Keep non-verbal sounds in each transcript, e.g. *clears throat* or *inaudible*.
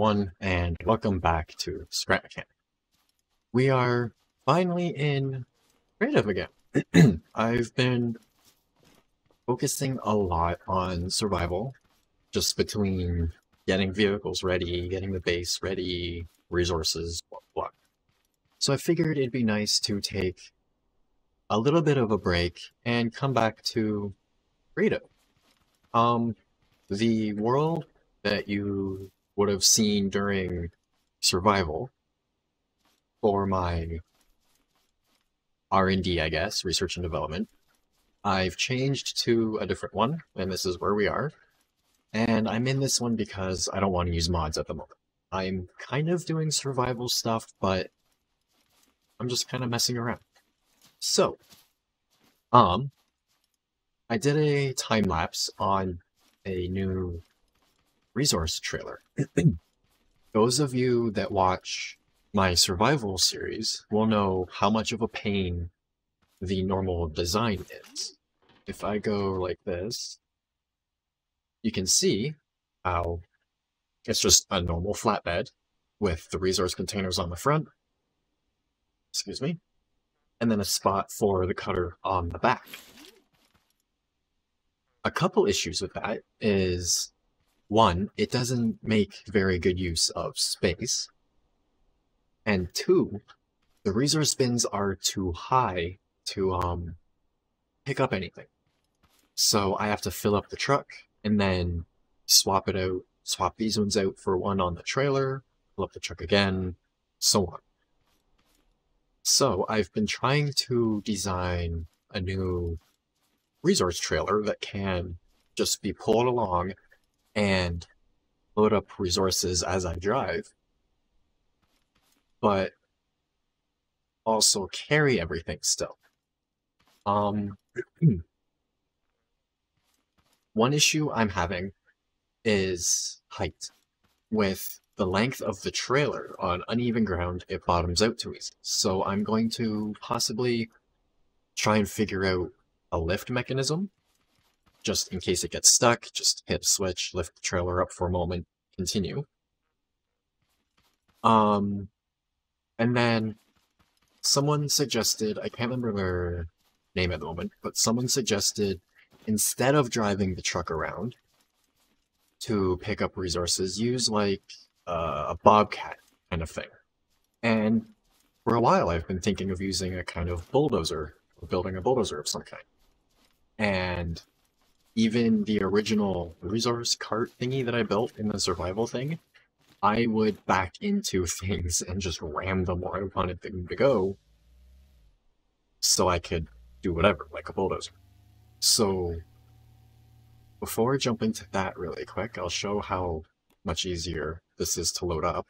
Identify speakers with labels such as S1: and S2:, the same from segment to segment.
S1: Everyone, and welcome back to Scrap Mechanic. We are finally in creative again. *clears throat* I've been focusing a lot on survival, just between getting vehicles ready, getting the base ready, resources, blah blah. So I figured it'd be nice to take a little bit of a break and come back to creative. Um, the world that you would have seen during survival for my R&D, I guess, research and development. I've changed to a different one, and this is where we are. And I'm in this one because I don't want to use mods at the moment. I'm kind of doing survival stuff, but I'm just kind of messing around. So, um, I did a time lapse on a new resource trailer. *clears throat* Those of you that watch my survival series will know how much of a pain the normal design is. If I go like this, you can see how it's just a normal flatbed with the resource containers on the front, excuse me, and then a spot for the cutter on the back. A couple issues with that is one, it doesn't make very good use of space. And two, the resource bins are too high to um, pick up anything. So I have to fill up the truck and then swap it out, swap these ones out for one on the trailer, fill up the truck again, so on. So I've been trying to design a new resource trailer that can just be pulled along and load up resources as I drive, but also carry everything still. Um, *clears throat* one issue I'm having is height. With the length of the trailer on uneven ground, it bottoms out too easy. So I'm going to possibly try and figure out a lift mechanism just in case it gets stuck, just hit switch, lift the trailer up for a moment, continue. Um, and then someone suggested, I can't remember their name at the moment, but someone suggested instead of driving the truck around to pick up resources, use like uh, a bobcat kind of thing. And for a while, I've been thinking of using a kind of bulldozer, or building a bulldozer of some kind. And even the original resource cart thingy that I built in the survival thing, I would back into *laughs* things and just ram them where I wanted them to go so I could do whatever, like a bulldozer. So before I jump into that really quick, I'll show how much easier this is to load up.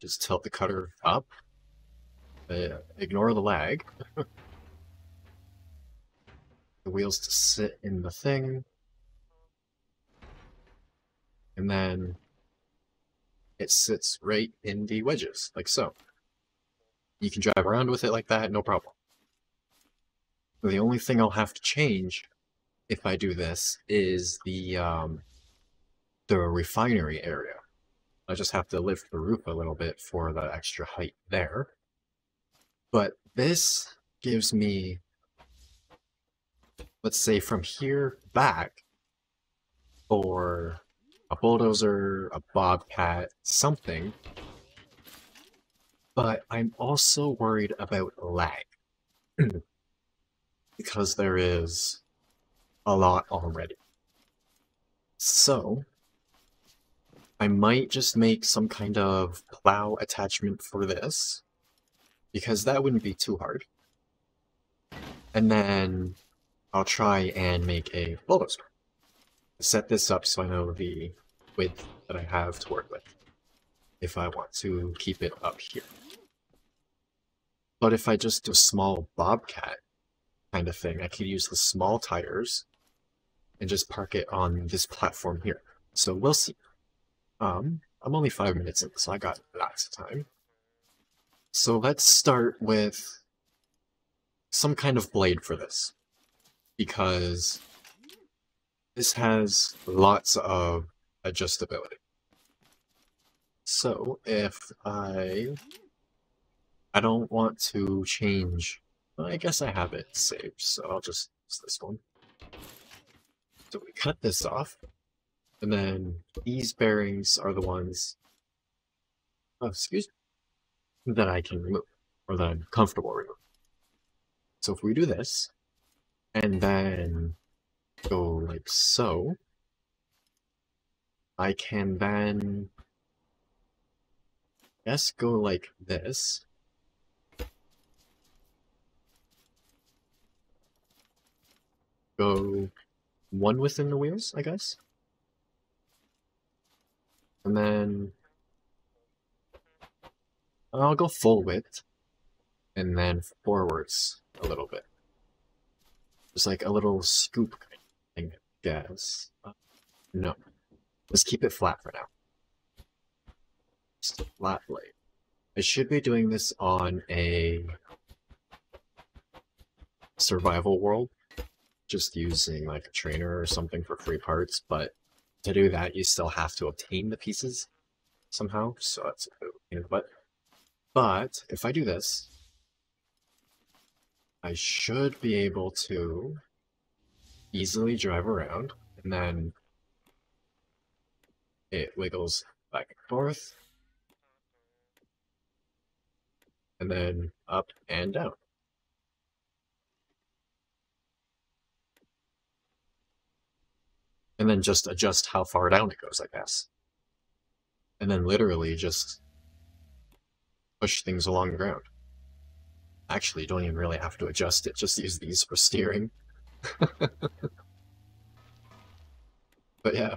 S1: Just tilt the cutter up, uh, ignore the lag, *laughs* wheels to sit in the thing. And then it sits right in the wedges, like so. You can drive around with it like that, no problem. The only thing I'll have to change if I do this is the um, the refinery area. I just have to lift the roof a little bit for the extra height there. But this gives me let's say from here back for a bulldozer, a bobcat, something. But I'm also worried about lag. *clears throat* because there is a lot already. So, I might just make some kind of plow attachment for this, because that wouldn't be too hard. And then I'll try and make a bulldozer. Set this up so I know the width that I have to work with if I want to keep it up here. But if I just do a small bobcat kind of thing, I could use the small tires and just park it on this platform here. So we'll see. Um, I'm only five minutes in, so I got lots of time. So let's start with some kind of blade for this because this has lots of adjustability. So if I I don't want to change well, I guess I have it saved, so I'll just use this one. So we cut this off, and then these bearings are the ones oh, excuse me, that I can remove, or that I'm comfortable removing. So if we do this, and then go like so, I can then, guess go like this, go one within the wheels, I guess. And then I'll go full width and then forwards a little bit. Just like a little scoop thing, I guess. Uh, no. Let's keep it flat for now. Just a flat blade. I should be doing this on a survival world just using like a trainer or something for free parts, but to do that you still have to obtain the pieces somehow, so that's a bit of. But if I do this, I should be able to easily drive around, and then it wiggles back and forth, and then up and down. and then just adjust how far down it goes, I guess. And then literally just push things along the ground. Actually, you don't even really have to adjust it, just use these for steering. *laughs* but yeah.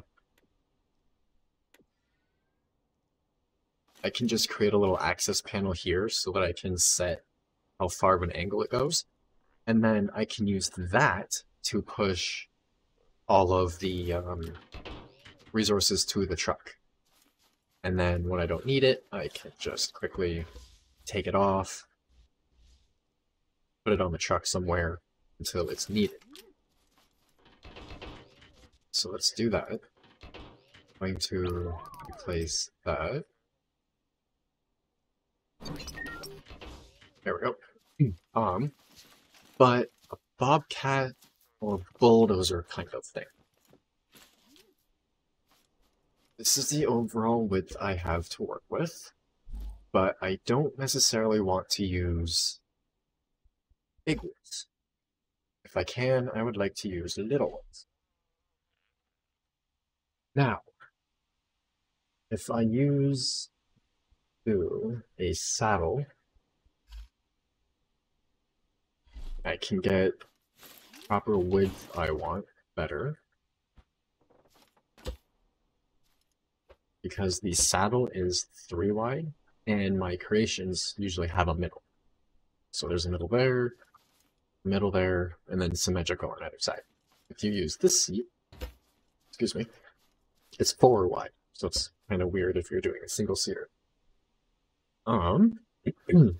S1: I can just create a little access panel here so that I can set how far of an angle it goes. And then I can use that to push all of the um, resources to the truck. And then when I don't need it, I can just quickly take it off, put it on the truck somewhere until it's needed. So let's do that. I'm going to replace that. There we go. *clears throat* Um, but a bobcat or bulldozer kind of thing. This is the overall width I have to work with, but I don't necessarily want to use big ones. If I can, I would like to use little ones. Now, if I use a saddle, I can get proper width I want better. Because the saddle is 3 wide, and my creations usually have a middle. So there's a middle there, middle there, and then symmetrical on either side. If you use this seat, excuse me, it's 4 wide, so it's kind of weird if you're doing a single seater. Um, *clears throat*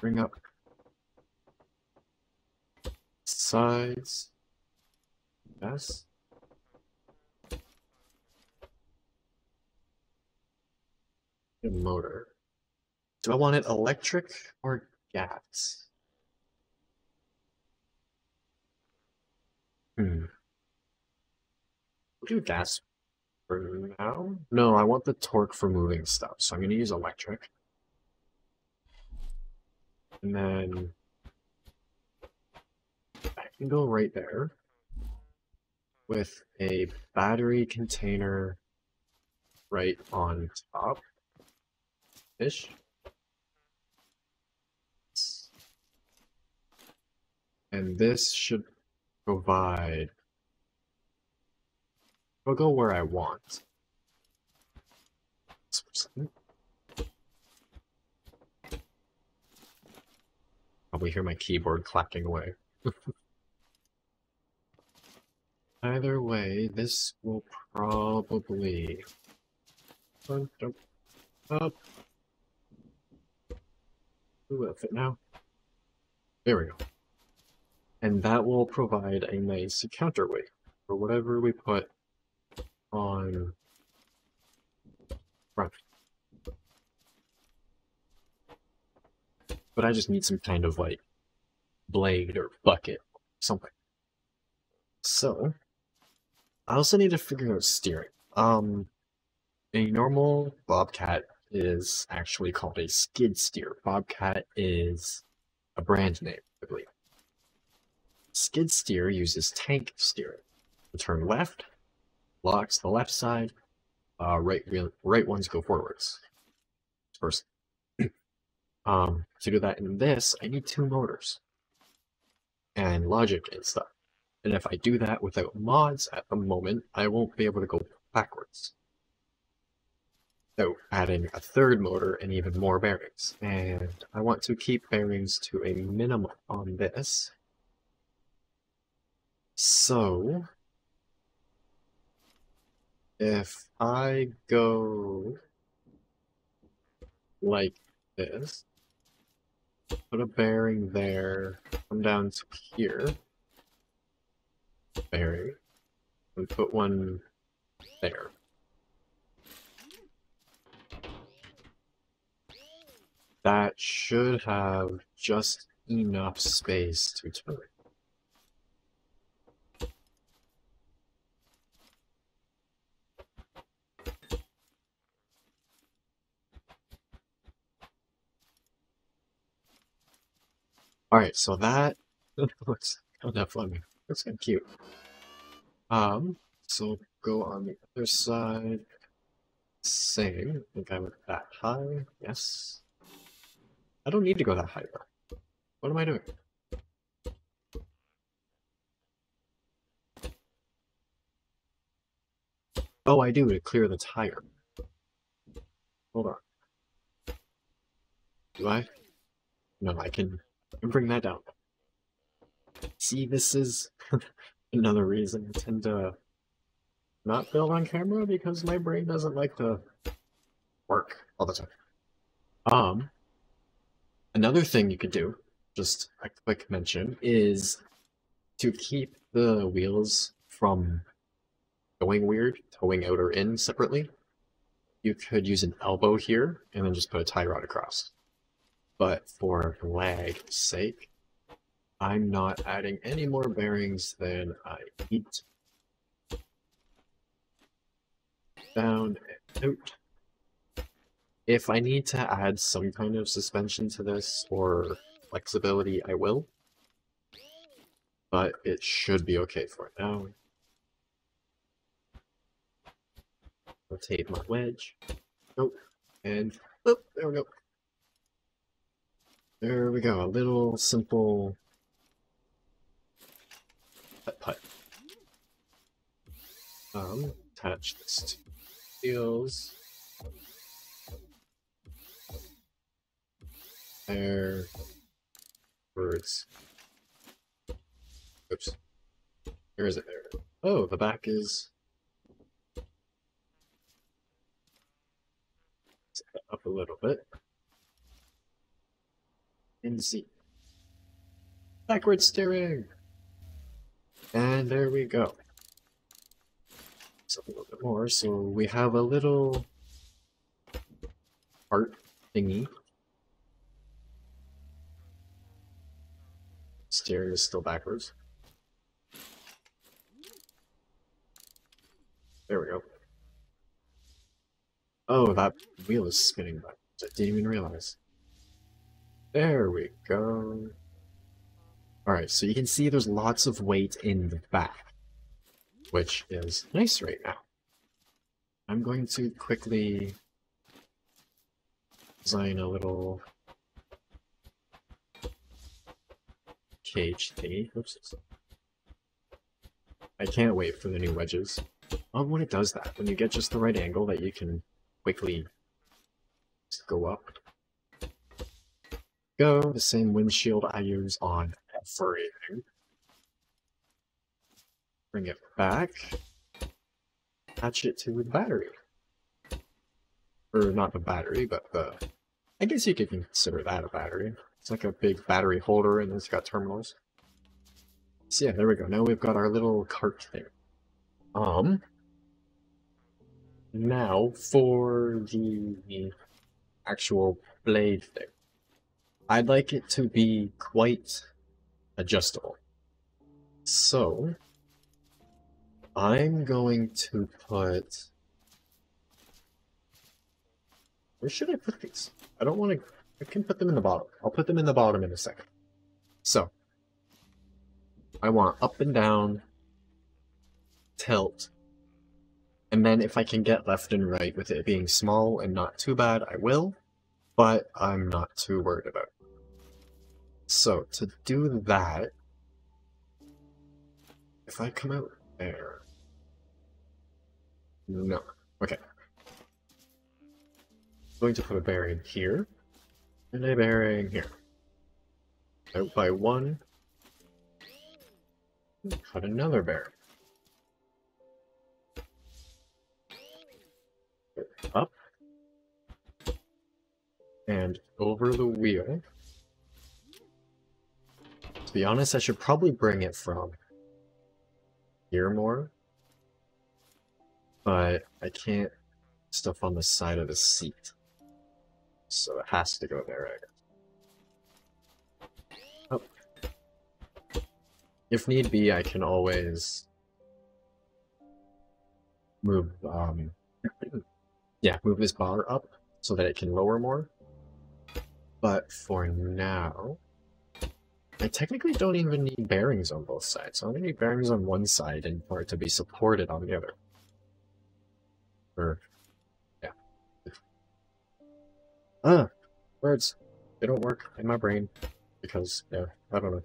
S1: bring up sides. Yes. Motor. Do I want it electric or gas? Hmm. We'll do gas for now. No, I want the torque for moving stuff, so I'm going to use electric. And then I can go right there with a battery container right on top ish. And this should provide, I'll go where I want. Probably hear my keyboard clacking away. *laughs* Either way, this will probably... Up. Ooh, will fit now. There we go. And that will provide a nice counterweight for whatever we put on front. But I just need some kind of like blade or bucket, something. So, I also need to figure out steering. Um, a normal Bobcat is actually called a skid steer. Bobcat is a brand name, I believe. Skid steer uses tank steering. To turn left, locks the left side, uh, right right ones go forwards. First. *clears throat* um, to do that in this, I need two motors. And logic and stuff. And if I do that without mods at the moment, I won't be able to go backwards. So adding a third motor and even more bearings. And I want to keep bearings to a minimum on this. So if I go like this, put a bearing there, come down to here, bearing, and put one there. That should have just enough space to turn. Alright, so that *laughs* looks kind of funny. Looks kind of cute. Um, so go on the other side. Same. I think I went that high. Yes. I don't need to go that high though. What am I doing? Oh, I do, to clear the tire. Hold on. Do I? No, I can bring that down. See, this is *laughs* another reason I tend to not film on camera because my brain doesn't like to work all the time. Um, another thing you could do, just a quick mention, is to keep the wheels from going weird, towing out or in separately. You could use an elbow here and then just put a tie rod across but for lag's sake, I'm not adding any more bearings than I eat. Down and out. If I need to add some kind of suspension to this or flexibility, I will. But it should be okay for now. Rotate my wedge. Nope. And, oh, there we go. There we go, a little simple putt putt. Um, attach this to wheels. There. Birds. Oops. Where is it there? Oh, the back is up a little bit and Z. Backward steering! And there we go. So a little bit more. So we have a little heart thingy. Steering is still backwards. There we go. Oh, that wheel is spinning backwards. I didn't even realize. There we go. Alright, so you can see there's lots of weight in the back, which is nice right now. I'm going to quickly design a little cage thingy. Oops. I can't wait for the new wedges. Oh, when it does that, when you get just the right angle that you can quickly go up go, the same windshield I use on everything. Bring it back. Attach it to the battery. Or not the battery, but the... I guess you could consider that a battery. It's like a big battery holder and it's got terminals. So yeah, there we go. Now we've got our little cart thing. Um, Now for the actual blade thing. I'd like it to be quite adjustable. So, I'm going to put... Where should I put these? I don't want to... I can put them in the bottom. I'll put them in the bottom in a second. So, I want up and down, tilt, and then if I can get left and right with it being small and not too bad, I will, but I'm not too worried about it. So, to do that, if I come out there... No. Okay. I'm going to put a bearing here, and a bearing here. Out by one. Cut another bearing. Up. And over the wheel. To be honest, I should probably bring it from here more. But I can't stuff on the side of the seat. So it has to go there, I guess. Oh. If need be, I can always move, um, *clears throat* yeah, move this bar up so that it can lower more. But for now, I technically don't even need bearings on both sides. So I only need bearings on one side and for it to be supported on the other. Or, yeah. Ah, words. They don't work in my brain because, yeah, I don't know.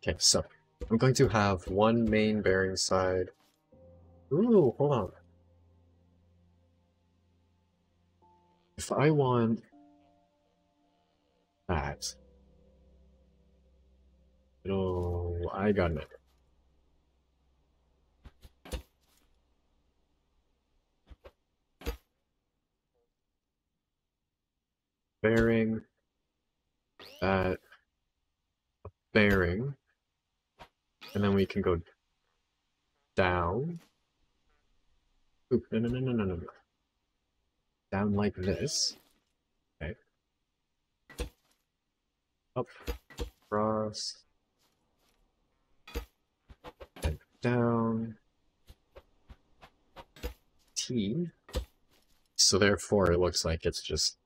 S1: Okay, so I'm going to have one main bearing side. Ooh, hold on. If I want that, Oh, I got it. Bearing. That. Bearing. And then we can go down. Ooh, no, no, no, no, no, no. Down like this. Okay. Up. Across down T. So therefore it looks like it's just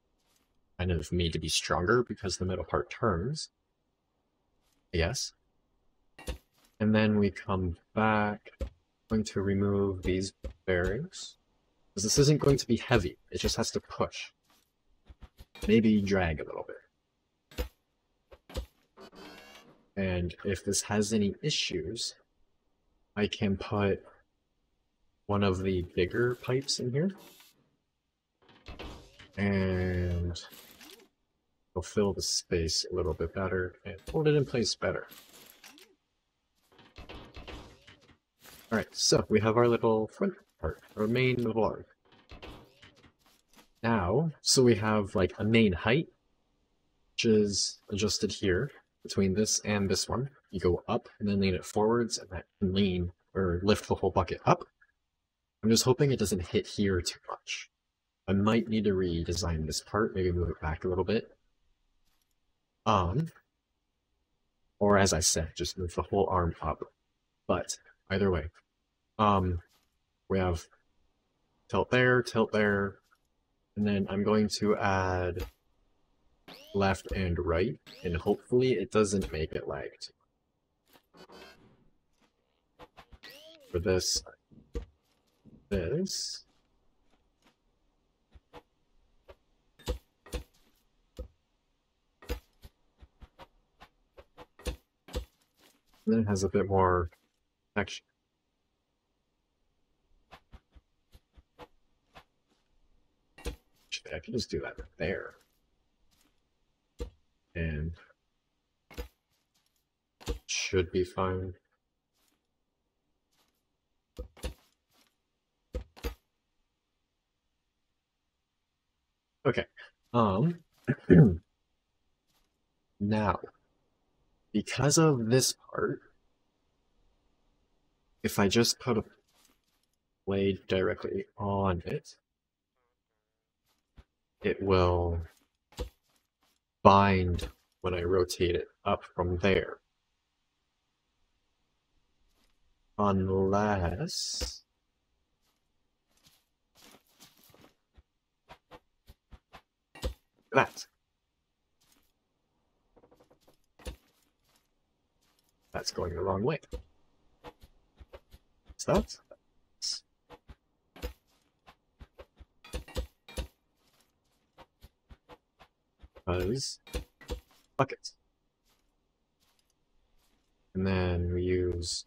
S1: kind of made to be stronger because the middle part turns. Yes. And then we come back, going to remove these bearings. Because this isn't going to be heavy, it just has to push. Maybe drag a little bit. And if this has any issues, I can put one of the bigger pipes in here. And it'll fill the space a little bit better and hold it in place better. Alright, so we have our little front part, our main vlog. Now, so we have like a main height, which is adjusted here between this and this one. You go up and then lean it forwards and that can lean or lift the whole bucket up. I'm just hoping it doesn't hit here too much. I might need to redesign this part, maybe move it back a little bit. Um, or as I said, just move the whole arm up. But either way, um, we have tilt there, tilt there, and then I'm going to add left and right, and hopefully it doesn't make it lag too For this, this. And then it has a bit more action. Actually, I can just do that there. And should be fine. Okay. Um *clears throat* now because of this part if I just put a blade directly on it, it will bind when I rotate it up from there. Unless... That. That's going the wrong way. What's that? Because buckets. And then we use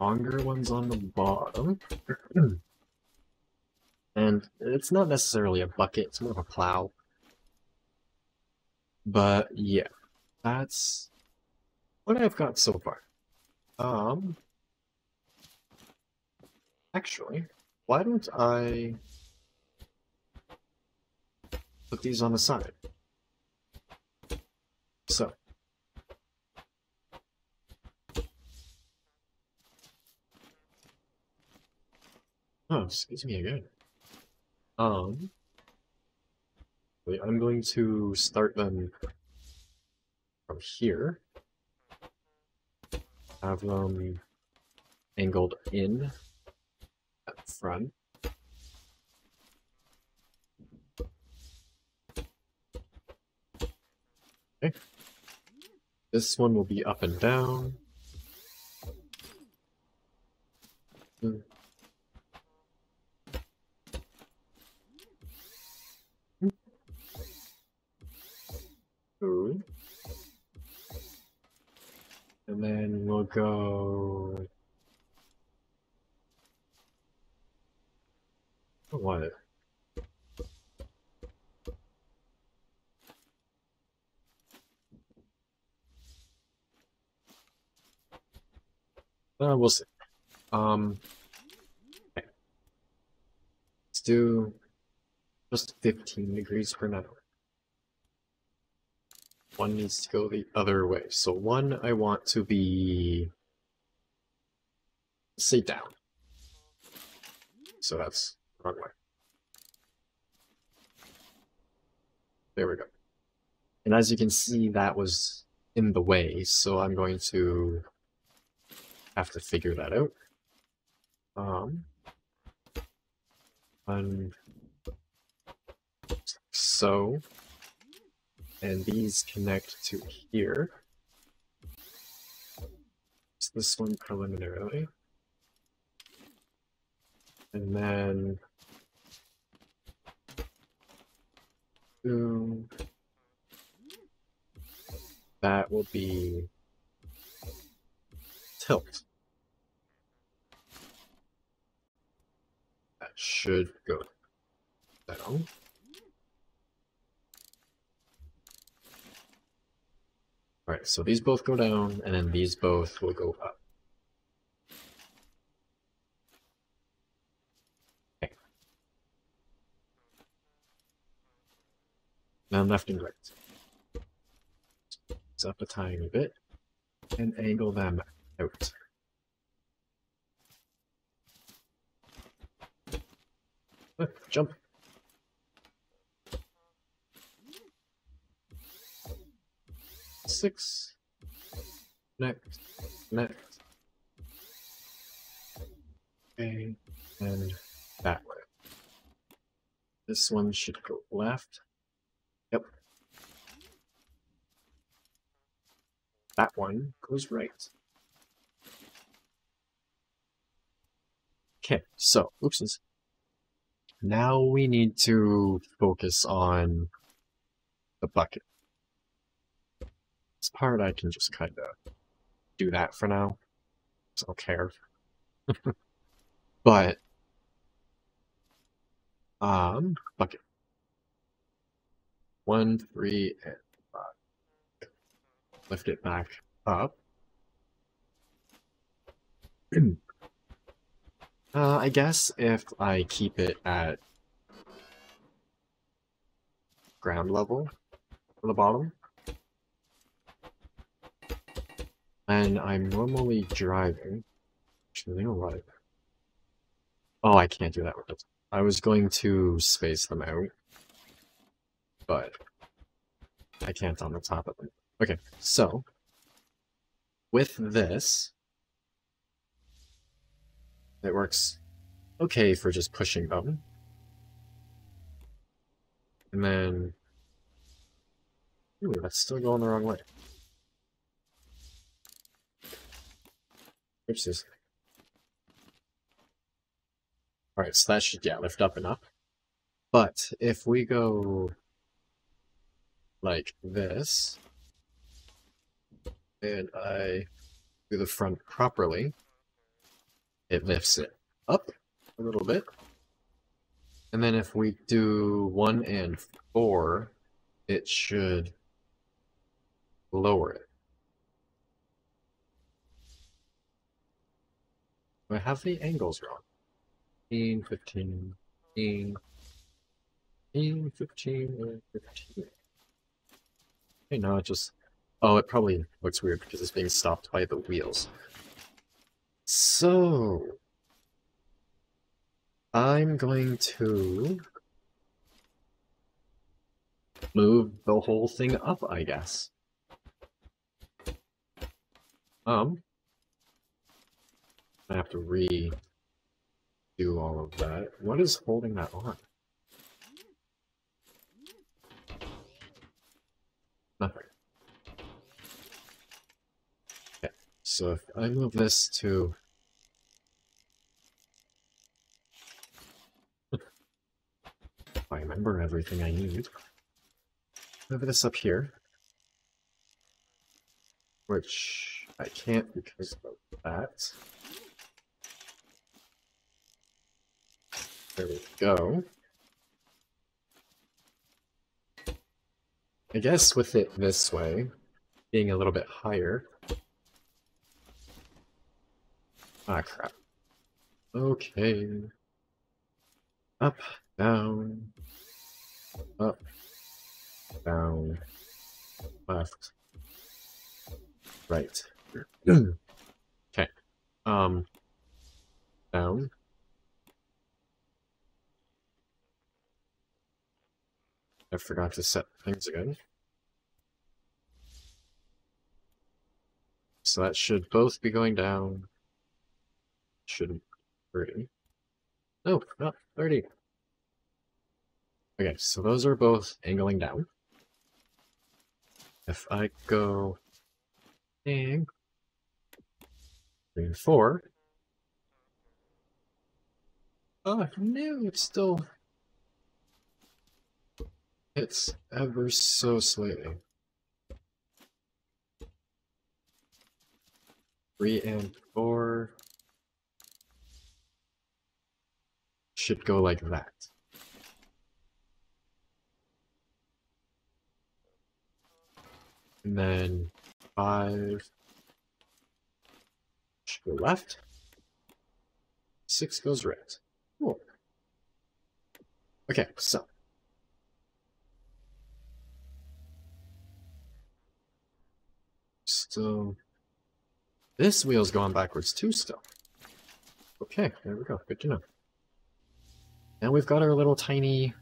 S1: longer ones on the bottom. *clears throat* and it's not necessarily a bucket, it's more of a plow. But yeah, that's what I've got so far. Um, actually, why don't I put these on the side? So. Oh, excuse me again. Um, wait, I'm going to start them from here. Have them angled in at front. Okay. This one will be up and down. And then we'll go... What? Uh, we'll see. Um. Let's do just 15 degrees per now. One needs to go the other way. So one I want to be, say down. So that's the wrong way. There we go. And as you can see, that was in the way, so I'm going to have to figure that out. Um, and so, and these connect to here. Is this one preliminarily? And then boom. That will be tilt. That should go down. Alright, so these both go down, and then these both will go up. Okay. Now left and right. It's up a tiny bit, and angle them out. Jump. Six. Next. Next. Okay. And that way. This one should go left. Yep. That one goes right. Okay, so, oopsies. Now we need to focus on the bucket. This part I can just kind of do that for now. I don't care. *laughs* but, um, bucket. One, three, and five. Lift it back up. *clears throat* Uh, I guess if I keep it at ground level on the bottom, and I'm normally driving, you know what? Oh, I can't do that with it. I was going to space them out, but I can't on the top of them. Okay, so with this, it works okay for just pushing them. And then, ooh, that's still going the wrong way. Oopsies. Alright, so that should, yeah, lift up and up. But if we go like this, and I do the front properly, it lifts it up a little bit. And then if we do 1 and 4, it should lower it. I have the angles wrong. 15, 15, 15, 15, 15, 15. Okay, now it just... Oh, it probably looks weird because it's being stopped by the wheels. So... I'm going to... move the whole thing up, I guess. Um... I have to redo all of that. What is holding that on? Nothing. Okay, so if I move this to... I remember everything I need. Move this up here. Which I can't because of that. There we go. I guess with it this way, being a little bit higher. Ah, crap. Okay. Up, down, up, down, left, right. *clears throat* okay. Um, down, I forgot to set things again. So that should both be going down. Should 30. No, not 30. Okay, so those are both angling down. If I go and three and four. Oh no, it's still it's ever so slightly. Three and four should go like that. And then five should go left. Six goes right. Cool. Okay, so So this wheel's going backwards too still. Okay, there we go. Good to know. Now we've got our little tiny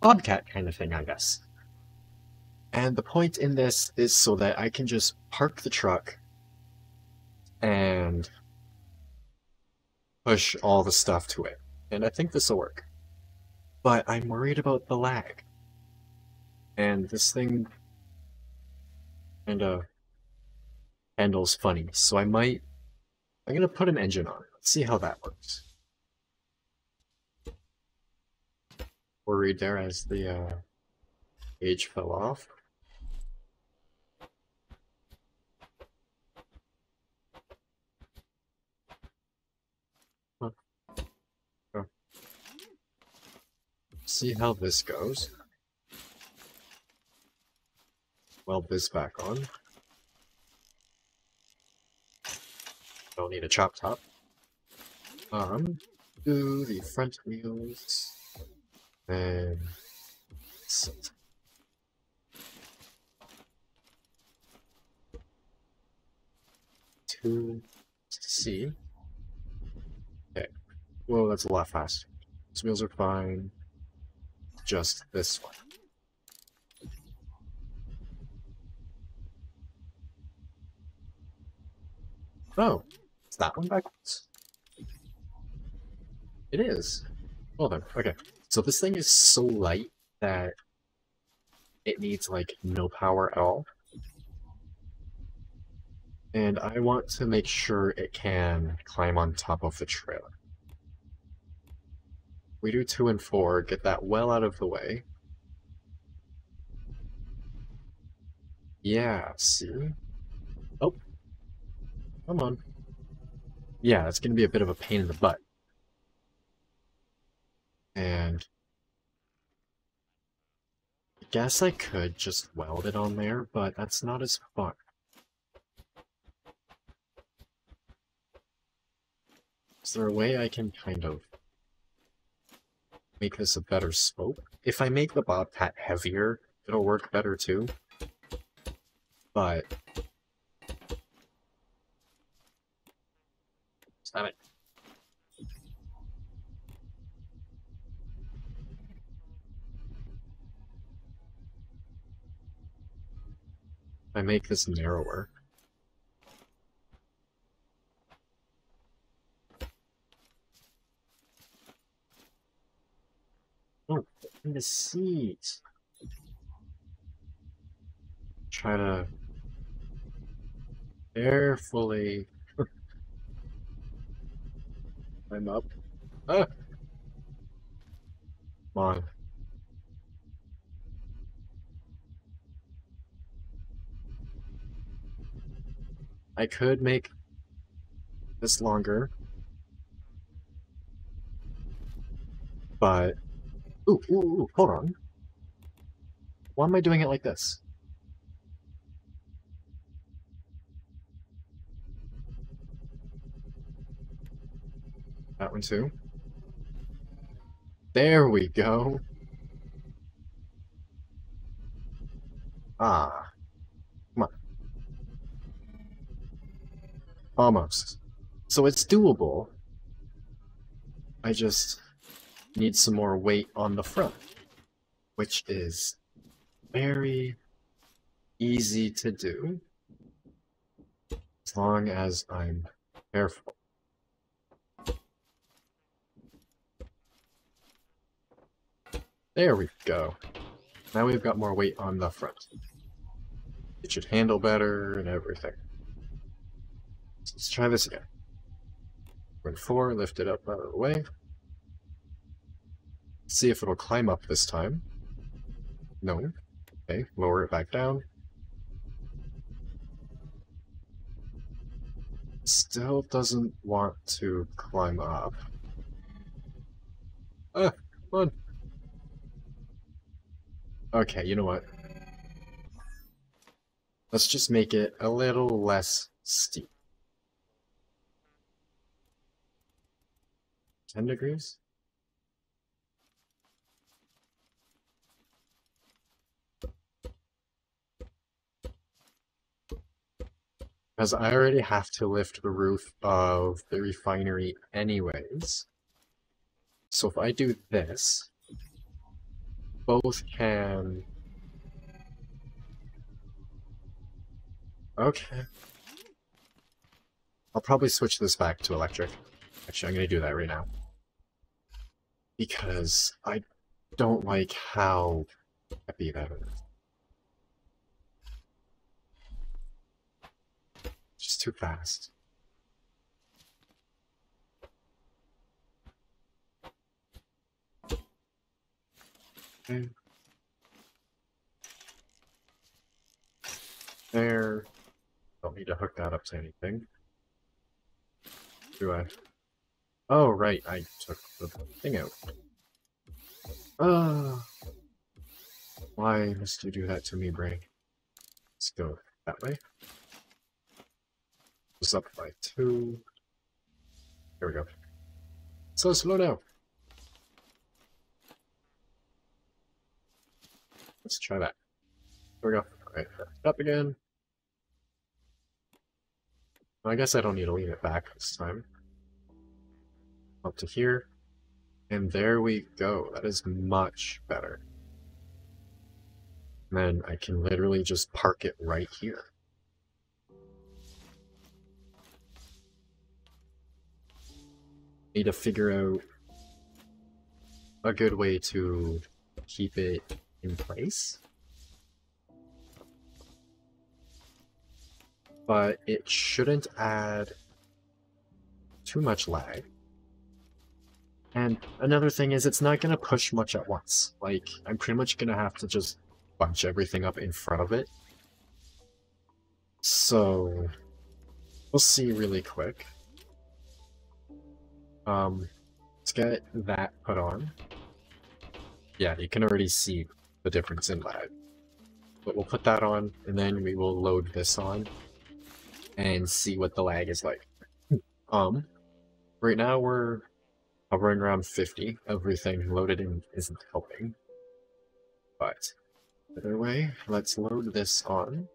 S1: bobcat kind of thing, I guess. And the point in this is so that I can just park the truck and push all the stuff to it. And I think this will work. But I'm worried about the lag. And this thing kind of handle's funny. So I might, I'm going to put an engine on it. Let's see how that works. Worried there as the uh, age fell off. See how this goes. Weld this back on. Don't need a chop top. Um, do the front wheels. Sit. Two C. Okay. Whoa, that's a lot faster. These wheels are fine. Just this one. Oh, is that one backwards? It is. Well then, okay. So this thing is so light that it needs like no power at all. And I want to make sure it can climb on top of the trailer. We do two and four, get that well out of the way. Yeah, see? Oh. Come on. Yeah, going to be a bit of a pain in the butt. And I guess I could just weld it on there, but that's not as fun. Is there a way I can kind of make this a better spoke? If I make the Bobcat heavier, it'll work better too. But... I make this narrower. Oh, in the seats. Try to carefully *laughs* climb up. Ah! Come on. I could make this longer. But, ooh, ooh, ooh, hold on. Why am I doing it like this? That one too. There we go. Ah. Almost. So it's doable. I just need some more weight on the front, which is very easy to do as long as I'm careful. There we go. Now we've got more weight on the front. It should handle better and everything. Let's try this again. Run four, lift it up out of the way. See if it'll climb up this time. No. Okay, lower it back down. Still doesn't want to climb up. Ah, come on. Okay, you know what? Let's just make it a little less steep. 10 degrees? Because I already have to lift the roof of the refinery anyways. So if I do this, both can... Okay. I'll probably switch this back to electric. Actually, I'm going to do that right now because I don't like how happy that is. Just too fast. Okay. There. Don't need to hook that up to anything. Do I? Oh, right, I took the thing out. Uh, why must you do that to me, brain? Let's go that way. Just up by two. There we go. So slow now. Let's try that. There we go. Alright, up again. I guess I don't need to lean it back this time. Up to here. And there we go. That is much better. And then I can literally just park it right here. Need to figure out a good way to keep it in place. But it shouldn't add too much lag. And another thing is it's not going to push much at once. Like, I'm pretty much going to have to just bunch everything up in front of it. So, we'll see really quick. Um, let's get that put on. Yeah, you can already see the difference in lag. But we'll put that on, and then we will load this on and see what the lag is like. um, right now we're hovering around 50. Everything loaded in isn't helping. But, either way, let's load this on.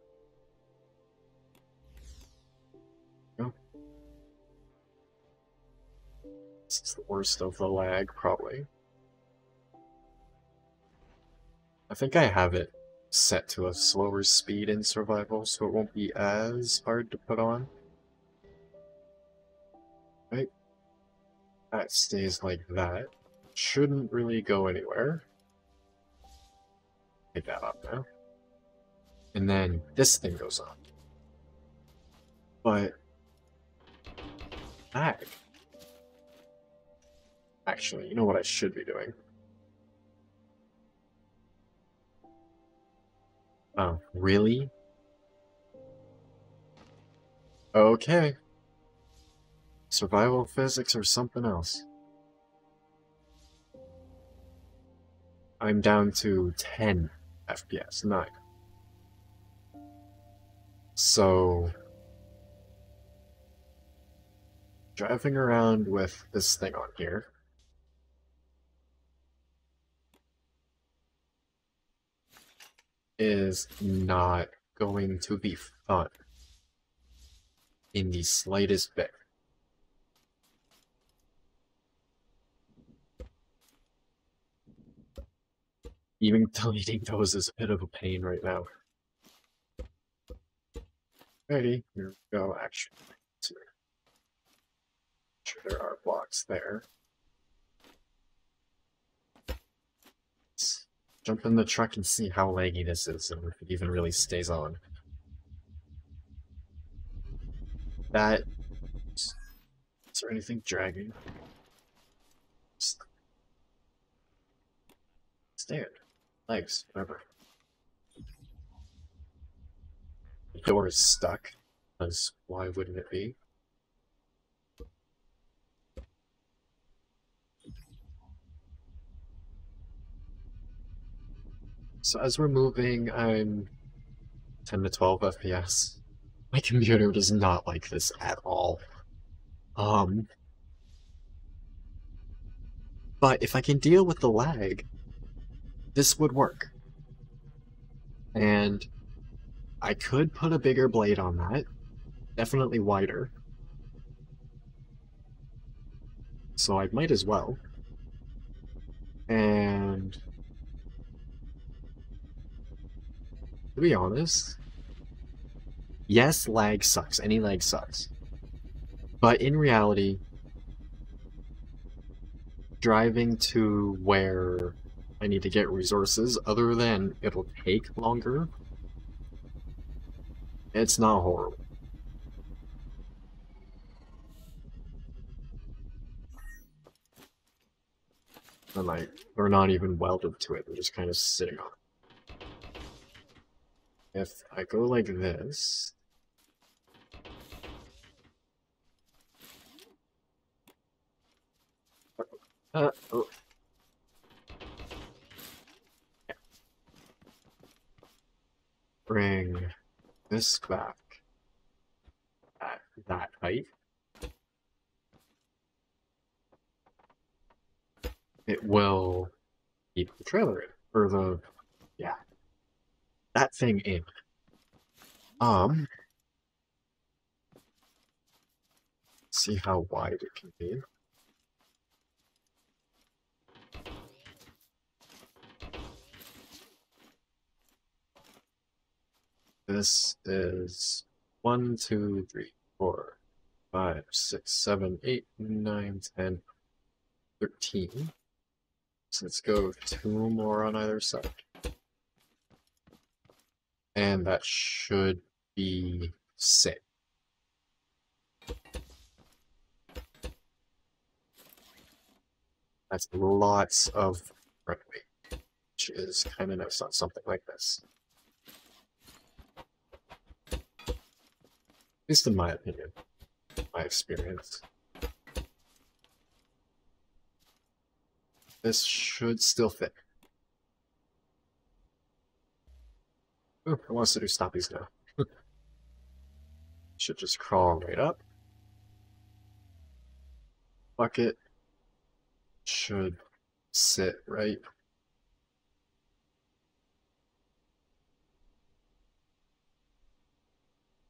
S1: This is the worst of the lag, probably. I think I have it set to a slower speed in survival, so it won't be as hard to put on. Right? That stays like that. Shouldn't really go anywhere. Take that up now. And then this thing goes on. But... Lag. Actually, you know what I should be doing? Oh, really? Okay. Survival physics or something else. I'm down to 10 FPS, 9. So... Driving around with this thing on here. is not going to be fun in the slightest bit. Even *laughs* deleting those is a bit of a pain right now. Ready, here we go, actually. Sure there are blocks there. jump in the truck and see how laggy this is and if it even really stays on. That... Is there anything dragging? Stand. Legs, whatever. The door is stuck, because why wouldn't it be? So as we're moving, I'm 10 to 12 FPS. My computer does not like this at all. Um, but if I can deal with the lag, this would work. And I could put a bigger blade on that. Definitely wider. So I might as well. And To be honest, yes, lag sucks. Any lag sucks. But in reality, driving to where I need to get resources, other than it'll take longer, it's not horrible. And like, they're not even welded to it, they're just kind of sitting on it. If I go like this, uh, oh. Bring this back at that height. It will keep the trailer in, or the, yeah, that thing in. Um, see how wide it can be. This is one, two, three, four, five, six, seven, eight, nine, ten, thirteen. So let's go two more on either side. And that should be six. That's lots of runway, which is kind of nice on something like this. Least in my opinion, my experience. This should still fit. Ooh, it wants to do stoppies now. *laughs* should just crawl right up. Bucket should sit right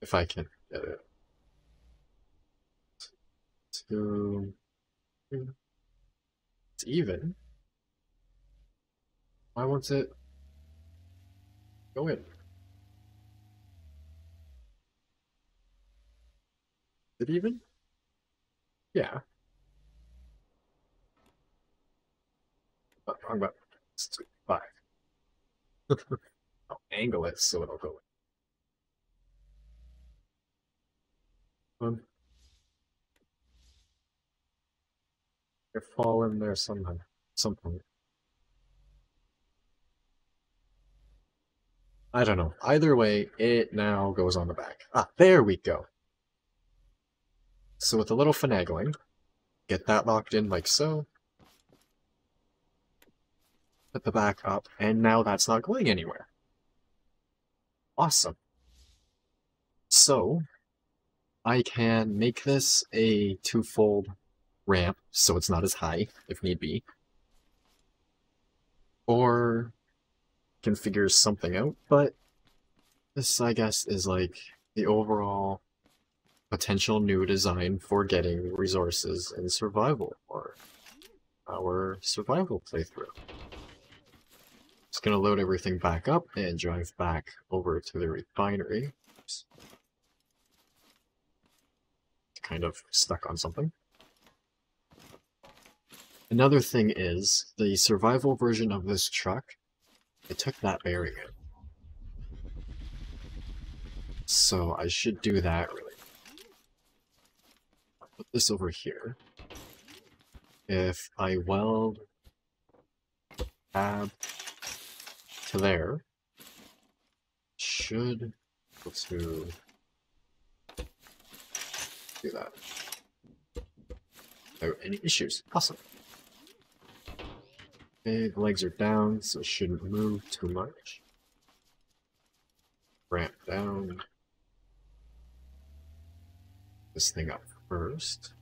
S1: if I can get it. Two, it's even. Why won't it go in? Is it even? Yeah. Oh, wrong button. Five. *laughs* I'll angle it so it'll go in. Um, It fall in there somehow, some point. I don't know. Either way, it now goes on the back. Ah, there we go. So with a little finagling, get that locked in like so. Put the back up, and now that's not going anywhere. Awesome. So, I can make this a twofold ramp so it's not as high if need be. Or can figure something out, but this I guess is like the overall potential new design for getting resources in survival or our survival playthrough. Just gonna load everything back up and drive back over to the refinery. Kind of stuck on something. Another thing is, the survival version of this truck, it took that bearing in. So I should do that really. Put this over here. If I weld tab to there, should go to do that. Without any issues. Awesome. Okay, the legs are down, so it shouldn't move too much. Ramp down. This thing up first.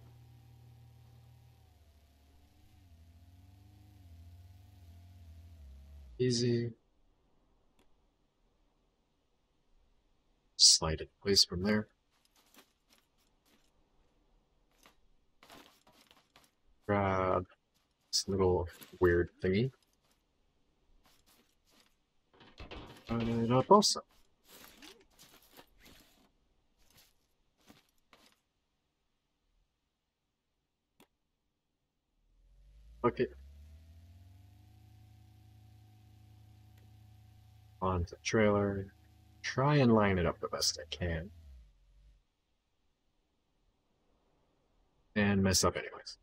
S1: Easy. Slide it place from there. Uh, Grab this little weird thingy. And up also. Okay. Onto the trailer. Try and line it up the best I can. And mess up anyways.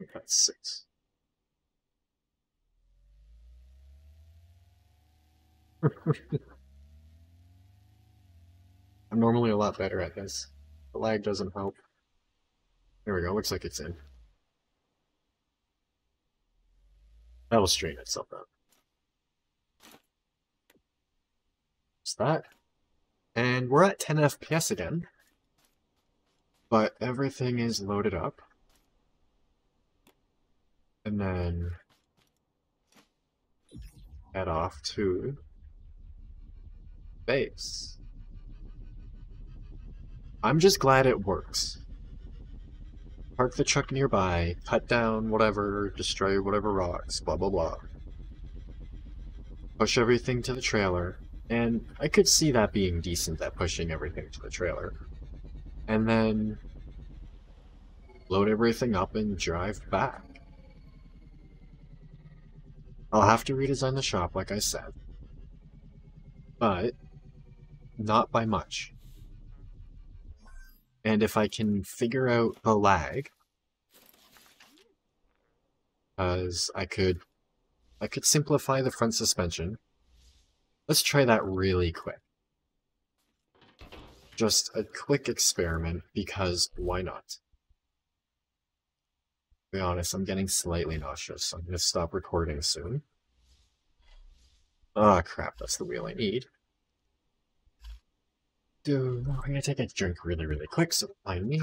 S1: Got six. *laughs* I'm normally a lot better at this. The lag doesn't help. There we go, looks like it's in. That'll straighten itself out. It's that. And we're at 10 FPS again. But everything is loaded up and then head off to base. I'm just glad it works. Park the truck nearby, cut down whatever, destroy whatever rocks, blah blah blah. push everything to the trailer, and I could see that being decent at pushing everything to the trailer. And then load everything up and drive back. I'll have to redesign the shop, like I said. But, not by much. And if I can figure out the lag, because I could, I could simplify the front suspension. Let's try that really quick. Just a quick experiment, because why not? Be honest, I'm getting slightly nauseous. I'm gonna stop recording soon. Ah, oh, crap, that's the wheel I need. Dude, I'm gonna take a drink really, really quick, so find me.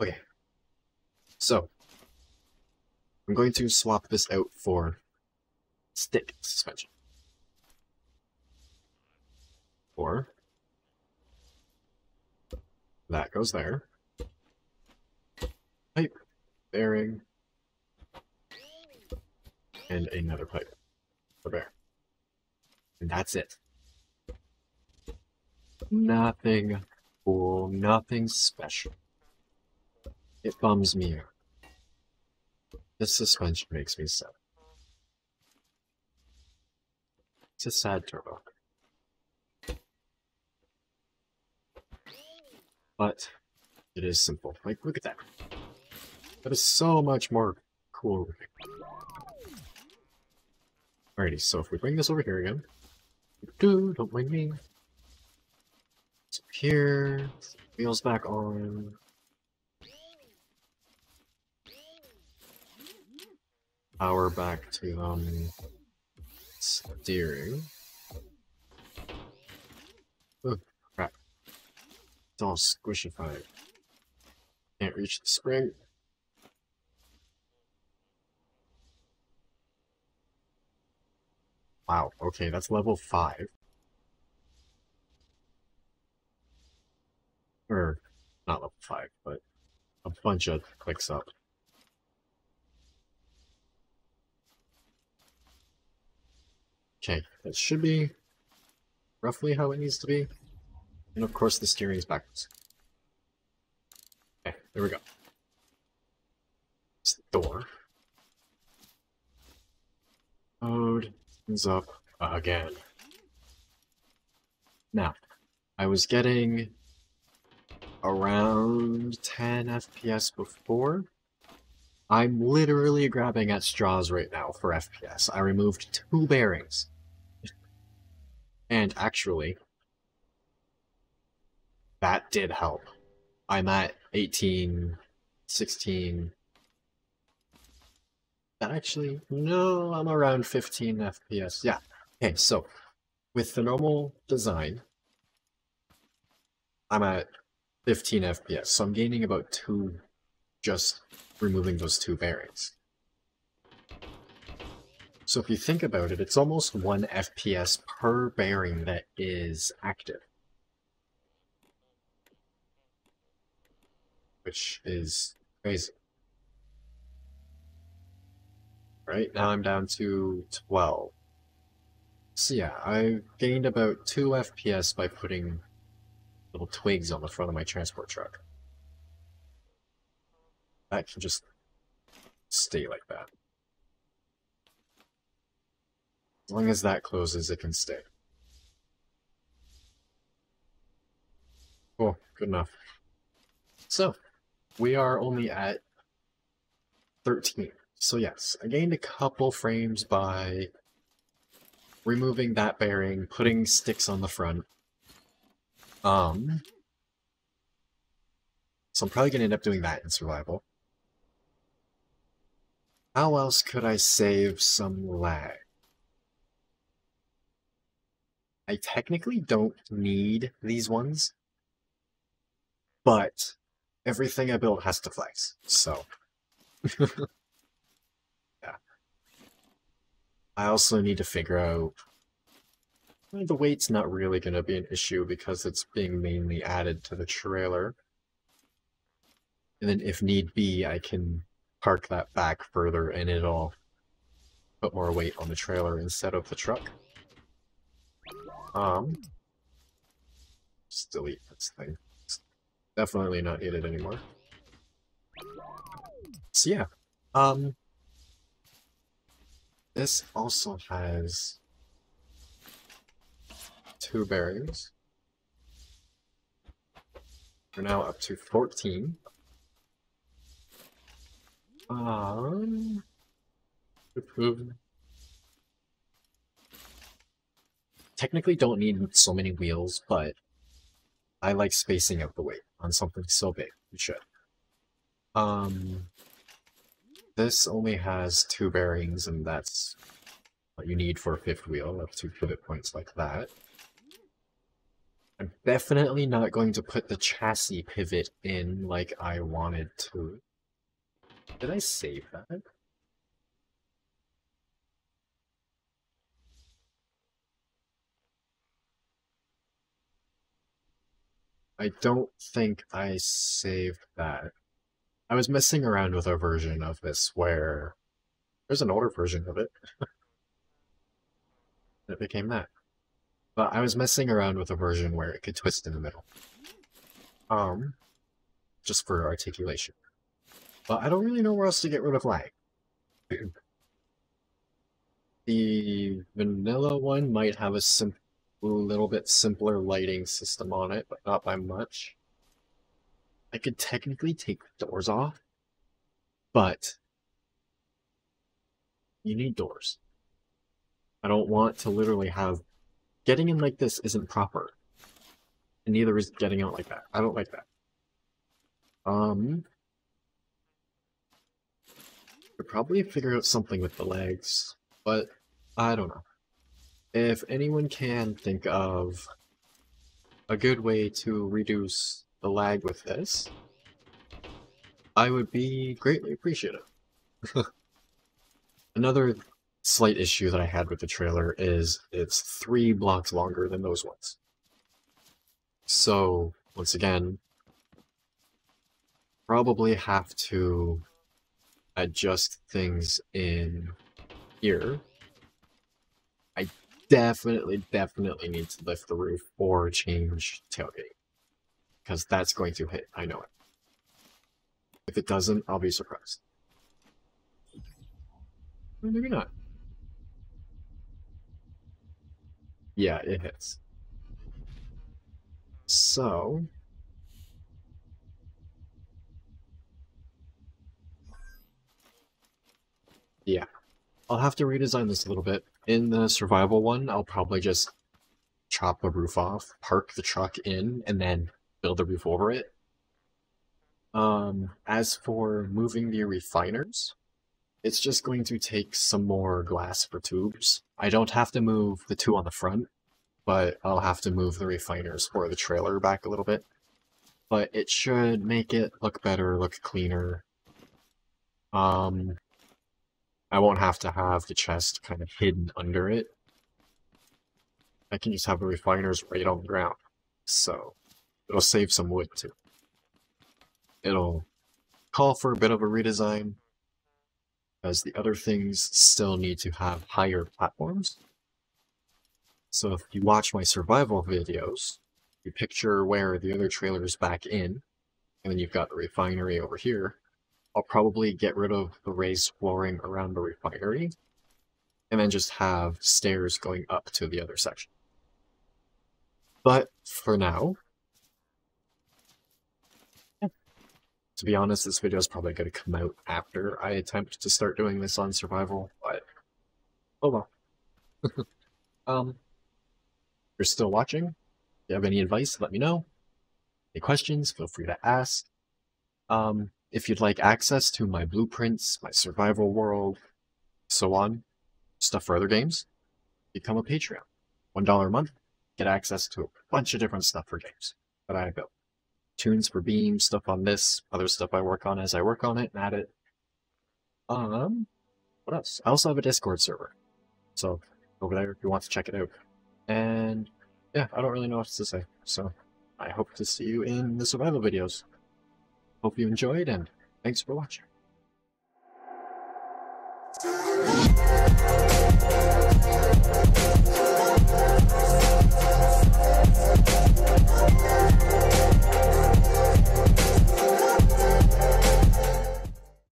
S1: Okay. So, I'm going to swap this out for stick suspension. Or that goes there. Pipe, bearing, and another pipe for bear. And that's it. Nothing cool, nothing special. It bums me out. This suspension makes me sad. It's a sad turbo. But it is simple. Like, look at that. That is so much more cool. Alrighty, so if we bring this over here again. Do, don't mind me. Up here. Wheels back on. Power back to, um, steering. It's all squishified. Can't reach the spring. Wow, okay, that's level 5. Or, not level 5, but a bunch of clicks up. Okay, that should be roughly how it needs to be. And of course the steering is backwards. Okay, there we go. It's the door. Mode is up again. Now, I was getting around 10 FPS before. I'm literally grabbing at straws right now for FPS. I removed two bearings. And actually, that did help. I'm at 18, 16. That actually, no, I'm around 15 FPS. Yeah. Okay, so with the normal design, I'm at 15 FPS. So I'm gaining about two just removing those two bearings. So if you think about it, it's almost one FPS per bearing that is active. Which is crazy. Right, now I'm down to 12. So yeah, I've gained about 2 FPS by putting little twigs on the front of my transport truck. That can just stay like that. As long as that closes, it can stay. Cool, good enough. So, we are only at 13. So yes, I gained a couple frames by removing that bearing, putting sticks on the front. Um, so I'm probably going to end up doing that in survival. How else could I save some lag? I technically don't need these ones, but everything I build has to flex. So, *laughs* yeah. I also need to figure out the weight's not really going to be an issue because it's being mainly added to the trailer. And then if need be, I can park that back further and it'll put more weight on the trailer instead of the truck. Um, just delete this thing. Definitely not needed anymore. So yeah, um, this also has two bearings. We're now up to 14. Um, technically don't need so many wheels, but I like spacing out the weight on something so big. We should. Um, this only has two bearings, and that's what you need for a fifth wheel, up two pivot points like that. I'm definitely not going to put the chassis pivot in like I wanted to. Did I save that? I don't think I saved that. I was messing around with a version of this where there's an older version of it. *laughs* it became that. But I was messing around with a version where it could twist in the middle. Um, just for articulation. But I don't really know where else to get rid of lag. *clears throat* the vanilla one might have a sim little bit simpler lighting system on it, but not by much. I could technically take the doors off, but you need doors. I don't want to literally have getting in like this isn't proper. And neither is getting out like that. I don't like that. Um could probably figure out something with the legs, but I don't know. If anyone can think of a good way to reduce the lag with this, I would be greatly appreciative. *laughs* Another slight issue that I had with the trailer is it's three blocks longer than those ones. So, once again, probably have to adjust things in here definitely, definitely need to lift the roof or change tailgate. Because that's going to hit, I know it. If it doesn't, I'll be surprised. Maybe not. Yeah, it hits. So... Yeah. I'll have to redesign this a little bit. In the survival one, I'll probably just chop the roof off, park the truck in, and then build the roof over it. Um, as for moving the refiners, it's just going to take some more glass for tubes. I don't have to move the two on the front, but I'll have to move the refiners for the trailer back a little bit. But it should make it look better, look cleaner. Um, I won't have to have the chest kind of hidden under it. I can just have the refiners right on the ground. So, it'll save some wood too. It'll call for a bit of a redesign, as the other things still need to have higher platforms. So if you watch my survival videos, you picture where the other trailer is back in, and then you've got the refinery over here, I'll probably get rid of the raised flooring around the refinery and then just have stairs going up to the other section. But for now, to be honest, this video is probably going to come out after I attempt to start doing this on survival, but oh well. *laughs* um, if you're still watching, if you have any advice, let me know. Any questions, feel free to ask. Um, if you'd like access to my blueprints, my survival world, so on, stuff for other games, become a Patreon. $1 a month, get access to a bunch of different stuff for games that I built. Tunes for Beam, stuff on this, other stuff I work on as I work on it and add it. Um, what else? I also have a Discord server. So, over there if you want to check it out. And, yeah, I don't really know what else to say. So, I hope to see you in the survival videos. Hope you enjoyed and thanks for watching.